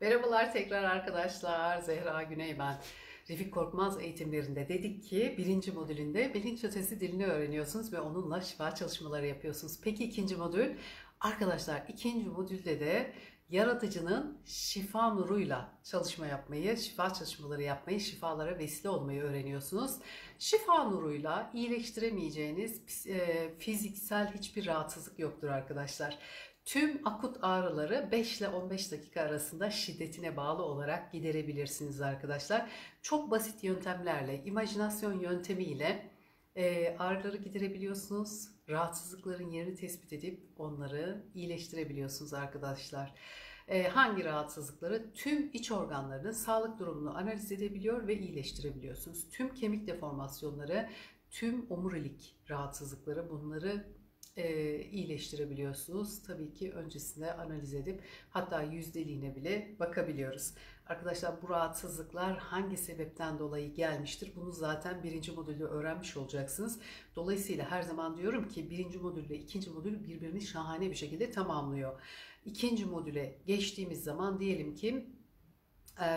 Merhabalar tekrar arkadaşlar. Zehra Güney ben. Refik Korkmaz eğitimlerinde dedik ki birinci modülünde bilinç ötesi dilini öğreniyorsunuz ve onunla şifa çalışmaları yapıyorsunuz. Peki ikinci modül? Arkadaşlar ikinci modülde de yaratıcının şifa nuruyla çalışma yapmayı, şifa çalışmaları yapmayı, şifalara vesile olmayı öğreniyorsunuz. Şifa nuruyla iyileştiremeyeceğiniz e, fiziksel hiçbir rahatsızlık yoktur arkadaşlar. Tüm akut ağrıları 5 ile 15 dakika arasında şiddetine bağlı olarak giderebilirsiniz arkadaşlar. Çok basit yöntemlerle, imajinasyon yöntemiyle e, ağrıları giderebiliyorsunuz. Rahatsızlıkların yerini tespit edip onları iyileştirebiliyorsunuz arkadaşlar. E, hangi rahatsızlıkları? Tüm iç organlarının sağlık durumunu analiz edebiliyor ve iyileştirebiliyorsunuz. Tüm kemik deformasyonları, tüm omurilik rahatsızlıkları bunları e, iyileştirebiliyorsunuz. Tabii ki öncesinde analiz edip hatta yüzdeliğine bile bakabiliyoruz. Arkadaşlar bu rahatsızlıklar hangi sebepten dolayı gelmiştir? Bunu zaten birinci modülde öğrenmiş olacaksınız. Dolayısıyla her zaman diyorum ki birinci modülle ikinci modül birbirini şahane bir şekilde tamamlıyor. İkinci modüle geçtiğimiz zaman diyelim ki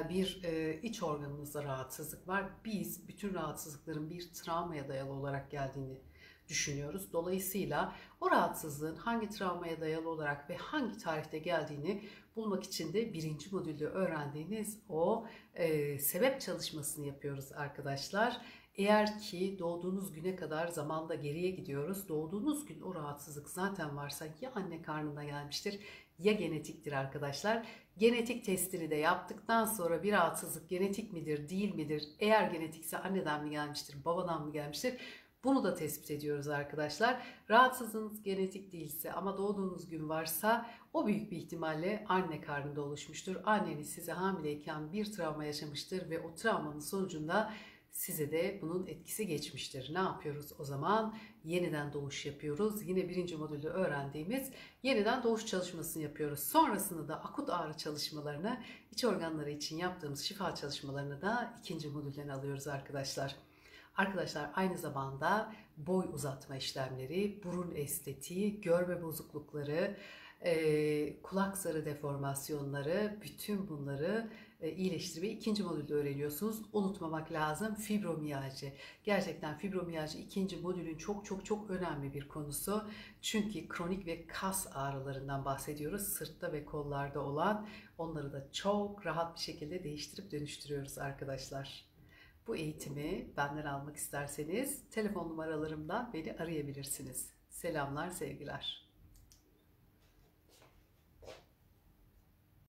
bir iç organımızda rahatsızlık var. Biz bütün rahatsızlıkların bir travmaya dayalı olarak geldiğini düşünüyoruz. Dolayısıyla o rahatsızlığın hangi travmaya dayalı olarak ve hangi tarihte geldiğini bulmak için de birinci modülde öğrendiğiniz o e, sebep çalışmasını yapıyoruz arkadaşlar. Eğer ki doğduğunuz güne kadar zamanda geriye gidiyoruz. Doğduğunuz gün o rahatsızlık zaten varsa ya anne karnına gelmiştir ya genetiktir arkadaşlar. Genetik testini de yaptıktan sonra bir rahatsızlık genetik midir değil midir? Eğer genetikse anneden mi gelmiştir, babadan mı gelmiştir? Bunu da tespit ediyoruz arkadaşlar. Rahatsızlığınız genetik değilse ama doğduğunuz gün varsa o büyük bir ihtimalle anne karnında oluşmuştur. Anneniz size hamileyken bir travma yaşamıştır ve o travmanın sonucunda size de bunun etkisi geçmiştir. Ne yapıyoruz o zaman? Yeniden doğuş yapıyoruz. Yine birinci modülde öğrendiğimiz yeniden doğuş çalışmasını yapıyoruz. Sonrasında da akut ağrı çalışmalarını, iç organları için yaptığımız şifa çalışmalarını da ikinci modülden alıyoruz arkadaşlar. Arkadaşlar aynı zamanda boy uzatma işlemleri, burun estetiği, görme bozuklukları, e, kulak zarı deformasyonları, bütün bunları e, iyileştirmeyi ikinci modülde öğreniyorsunuz. Unutmamak lazım fibromiyalji. Gerçekten fibromiyalji ikinci modülün çok çok çok önemli bir konusu. Çünkü kronik ve kas ağrılarından bahsediyoruz. Sırtta ve kollarda olan onları da çok rahat bir şekilde değiştirip dönüştürüyoruz arkadaşlar. Bu eğitimi benden almak isterseniz telefon numaralarımdan beni arayabilirsiniz. Selamlar, sevgiler.